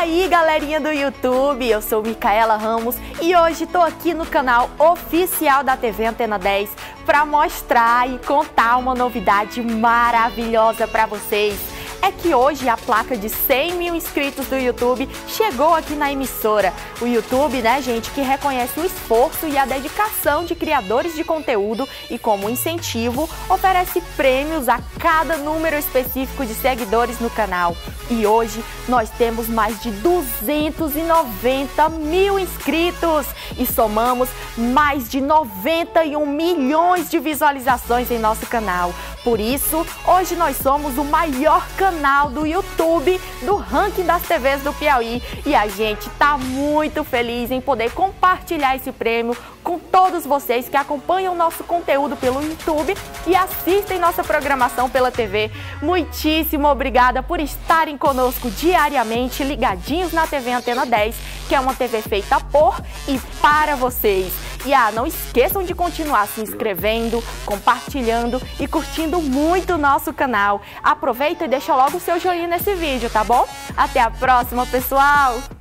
aí, galerinha do YouTube? Eu sou Micaela Ramos e hoje estou aqui no canal oficial da TV Antena 10 para mostrar e contar uma novidade maravilhosa para vocês é que hoje a placa de 100 mil inscritos do YouTube chegou aqui na emissora. O YouTube, né, gente, que reconhece o esforço e a dedicação de criadores de conteúdo e, como incentivo, oferece prêmios a cada número específico de seguidores no canal. E hoje nós temos mais de 290 mil inscritos e somamos mais de 91 milhões de visualizações em nosso canal. Por isso, hoje nós somos o maior canal do YouTube do ranking das TVs do Piauí e a gente está muito feliz em poder compartilhar esse prêmio com todos vocês que acompanham nosso conteúdo pelo YouTube e assistem nossa programação pela TV. Muitíssimo obrigada por estarem conosco diariamente ligadinhos na TV Antena 10, que é uma TV feita por e para vocês. E ah, não esqueçam de continuar se inscrevendo, compartilhando e curtindo muito o nosso canal. Aproveita e deixa logo o seu joinha nesse vídeo, tá bom? Até a próxima, pessoal!